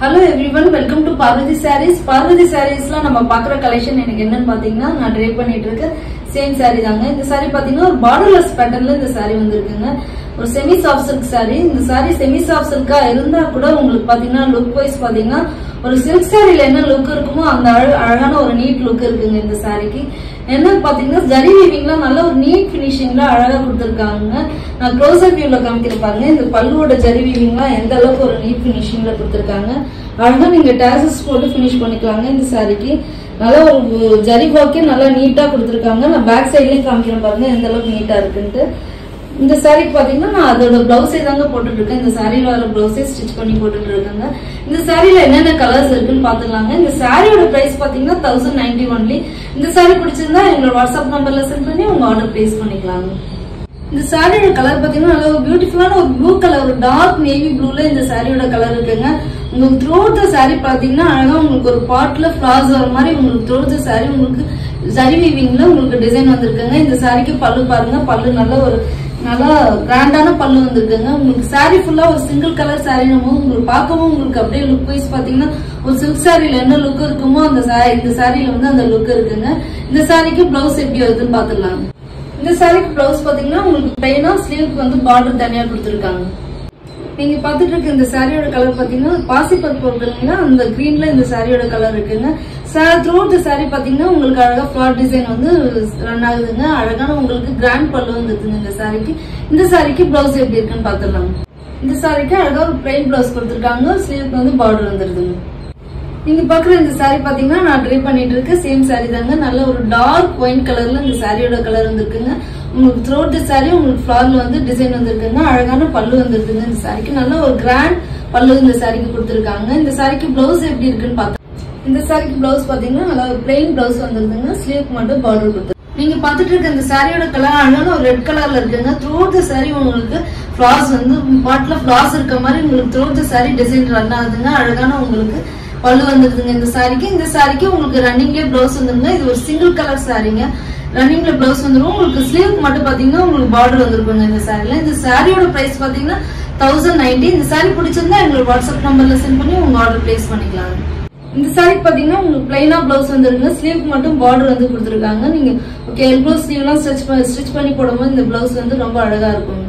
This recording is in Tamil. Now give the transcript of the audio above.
Hello everyone welcome to Parvathi Sarees Parvathi சாரீஸ்ல நம்ம பாக்குற கலெக்ஷன் எனக்கு என்னன்னு பாத்தீங்கன்னா நான் ட்ரை பண்ணிட்டு இருக்க சேம் saree தாங்க. இந்த சாரீ பாத்தீங்கன்னா ஒரு பார்டர்லெஸ் பேட்டர்ன்ல இந்த saree வந்திருக்குங்க. ஒரு செமி சாஃப்ட் சில்க் saree. இந்த saree செமி சாஃப்ட் சில்கா இருந்தா கூட உங்களுக்கு பாத்தீங்கன்னா லுக் வைஸ் பாத்தீங்கன்னா ஒரு சில்க் சாரியில என்ன லுக் இருக்குமோ அந்த அழகான ஒரு நீட் லுக் இருக்குங்க இந்த சாரிக்கு என்ன பாத்தீங்கன்னா ஜரி வீவிங்லாம் நல்ல ஒரு நீட் பினிஷிங்ல அழகா கொடுத்துருக்காங்க நான் க்ளோஸ் அப் வியூல காமிக்கிற பாருங்க. இந்த பல்லுவோட ஜரி வீவிங்லாம் எந்த அளவுக்கு ஒரு நீட் பினிஷிங்ல கொடுத்துருக்காங்க. அழகா நீங்க டேசஸ் போட்டு ஃபினிஷ் பண்ணிக்கலாங்க இந்த சாரிக்கு நல்லா ஒரு ஜரி ஒர்க்கே நல்லா நீட்டா கொடுத்துருக்காங்க. நான் பேக் சைட்லயும் காமிக்கிறேன் பாருங்க. எந்த அளவுக்கு நீட்டா இருக்குன்ட்டு. இந்த சாரிக்கு பாத்தீங்கன்னா நான் அதோட பிளவுஸே தாங்க போட்டுட்டு இருக்கேன் இந்த சாரியில வர பிளவுஸே ஸ்டிச் பண்ணி போட்டுட்டு இருக்கேங்க இந்த சாரியில என்னென்ன கலர்ஸ் இருக்குன்னு பாத்துக்கலாங்க. இந்த சாரியோட பிரைஸ் பாத்தீங்கன்னா தௌசண்ட் நைன்டி ஒன்லி இந்த சாரி பிடிச்சிருந்தா எங்களோட வாட்ஸ்அப் நம்பர்ல சென்ட் பண்ணி உங்க ஆர்டர் பிளேஸ் பண்ணிக்கலாங்க. இந்த சாரியோட கலர் பாத்தீங்கன்னா நல்ல ஒரு பியூட்டிஃபுல்லான ஒரு ப்ளூ கலர் ஒரு டார்க் நேவி ப்ளூல இந்த சாரியோட கலர் இருக்குங்க. உங்களுக்கு த்ரோ த சாரி பாத்தீங்கன்னா அழகா உங்களுக்கு ஒரு பாட்ல ஃபிளார்ஸ் வர மாதிரி உங்களுக்கு த்ரோட் த சாரி உங்களுக்கு ஜரி வீவிங்ல உங்களுக்கு டிசைன் வந்திருக்குங்க. இந்த சாரிக்கு பல்லு பாருங்க. பல்லு நல்ல ஒரு நல்லா கிராண்டான பல்லு வந்திருக்குங்க. உங்களுக்கு சாரி ஃபுல்லா ஒரு சிங்கிள் கலர் சாரி போது உங்களுக்கு பார்க்கவும் உங்களுக்கு அப்படியே லுக் வைஸ் பாத்தீங்கன்னா ஒரு சில்க் சாரியில என்ன லுக் இருக்குமோ அந்த saree இந்த சாரியில வந்து அந்த லுக் இருக்குங்க. இந்த சாரிக்கு பிளவுஸ் எப்படி வருதுன்னு பாத்துடலாங்க இந்த சாரிக்கு பிளவுஸ் பாத்தீங்கன்னா உங்களுக்கு பிளைனா ஸ்லீவுக்கு வந்து பார்டர் தனியா கொடுத்துருக்காங்க. நீங்க பாத்துட்டு இருக்க இந்த சாரியோட கலர் பாத்தீங்கன்னா பாசிப்பருப்பு இருக்குங்களா அந்த கிரீன்ல இந்த சாரியோட கலர் இருக்குங்க. த்ரூ த சாரி பாத்தீங்கன்னா உங்களுக்கு அழகா ஃபிளார் டிசைன் வந்து ரன் ஆகுதுங்க. அழகான உங்களுக்கு கிராண்ட் பல்லு வந்துருக்குங்க இந்த சாரிக்கு இந்த சாரிக்கு பிளவுஸ் எப்படி இருக்குன்னு பாத்துடலாம் இந்த சாரிக்கு அழகா ஒரு பிளைன் பிளவுஸ் கொடுத்துருக்காங்க. ஸ்லீவ்க்கு வந்து பார்டர் வந்துருதுங்க. நீங்க பாக்குற இந்த சாரி பாத்தீங்கன்னா நான் ட்ரை பண்ணிட்டு இருக்க சேம் சாரி தாங்க. நல்ல ஒரு டார்க் ஒயின் கலர்ல இந்த சாரியோட கலர் வந்துருக்குங்க. உங்களுக்கு த்ரோட் சாரி உங்களுக்கு ஃபிளார்ல வந்து டிசைன் வந்திருக்குங்க அழகான பல்லு வந்திருக்குங்க. இந்த சாரிக்கு நல்ல ஒரு கிராண்ட் பல்லு இந்த சாரிக்கு கொடுத்துருக்காங்க. இந்த சாரிக்கு பிளவுஸ் எப்படி இருக்குன்னு பார்த்தா இந்த சாரிக்கு பிளவுஸ் பாத்தீங்கன்னா நல்லா ஒரு பிளெயின் பிளவுஸ் வந்துருக்குங்க. ஸ்லீவ் மட்டும் பார்டர் கொடுத்து. நீங்க பாத்துட்டு இருக்க இந்த சாரியோட கலர் அழகான ஒரு ரெட் கலர்ல இருக்குங்க. த்ரோட் த சாரி உங்களுக்கு ஃபிளார்ஸ் வந்து பாட்டில் ஃபிளார்ஸ் இருக்க மாதிரி உங்களுக்கு throughout the sari design run ஆகுதுங்க. அழகான உங்களுக்கு பல்லு வந்துருதுங்க இந்த சாரிக்கு இந்த சாரிக்கு உங்களுக்கு ரன்னிங்லேயே பிளவுஸ் வந்துருங்க. இது ஒரு சிங்கிள் கலர் சாரிங்க ரன்னிங்ல பிளவுஸ் வந்துரும். உங்களுக்கு ஸ்லீவுக்கு மட்டும் பாத்தீங்கன்னா உங்களுக்கு பார்டர் வந்திருக்குங்க இந்த சாரில இந்த சாரியோட பிரைஸ் பாத்தீங்கன்னா தௌசண்ட் நைன்டி இந்த சாரி பிடிச்சிருந்தா எங்களோட வாட்ஸ்அப் நம்பர்ல சென்ட் பண்ணி உங்க ஆர்டர் பிளேஸ் பண்ணிக்கலாம். இந்த சாரிக்கு பாத்தீங்கன்னா உங்களுக்கு பிளைனா பிளவுஸ் வந்துருங்க. ஸ்லீவ்க்கு மட்டும் பார்டர் வந்து கொடுத்துருக்காங்க. நீங்க ஓகே எல்போ ஸ்லீவ் எல்லாம் ஸ்டிச் ஸ்டிச் பண்ணி போடும்போது இந்த பிளவுஸ் வந்து ரொம்ப அழகா இருக்கும்